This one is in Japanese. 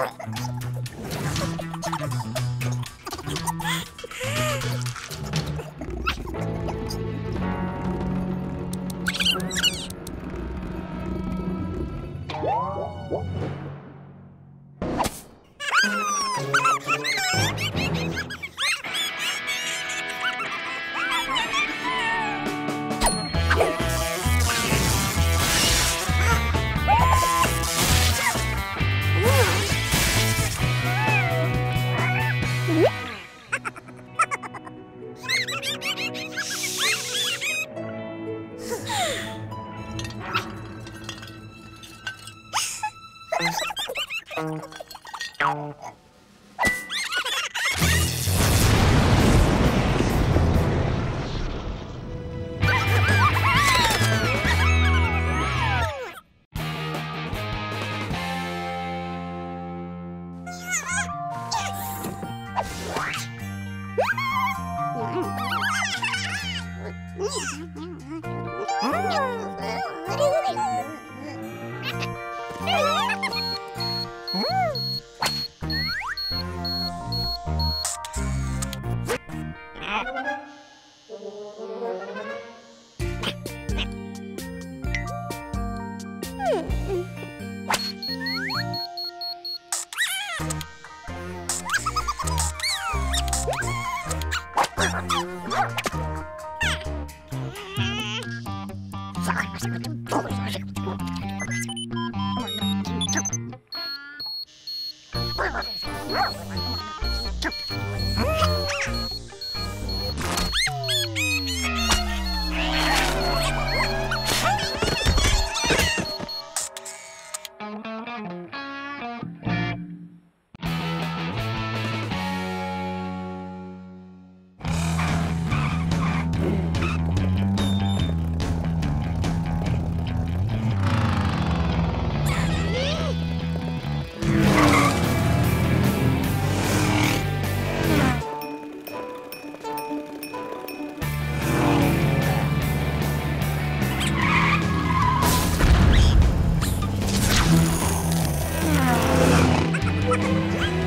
Yeah. Mm-hmm. うん! Ha ha ha ha!